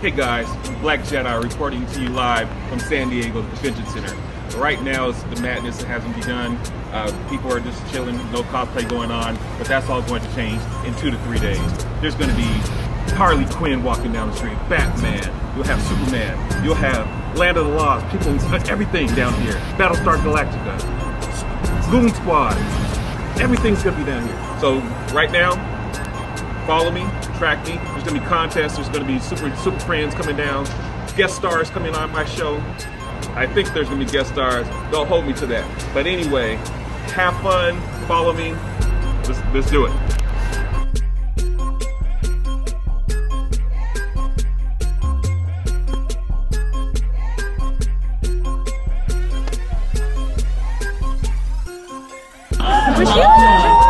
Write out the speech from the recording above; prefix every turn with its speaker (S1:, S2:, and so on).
S1: Hey guys, Black Jedi reporting to you live from San Diego Convention Center. Right now, it's the madness that hasn't begun. Uh, people are just chilling, no cosplay going on, but that's all going to change in two to three days. There's going to be Harley Quinn walking down the street, Batman, you'll have Superman, you'll have Land of the Lost, people, everything down here, Battlestar Galactica, Goon Squad, everything's going to be down here. So right now, follow me, track me. There's gonna be contests. There's gonna be super super friends coming down, guest stars coming on my show. I think there's gonna be guest stars. Don't hold me to that. But anyway, have fun. Follow me. Let's let's do it.
S2: You?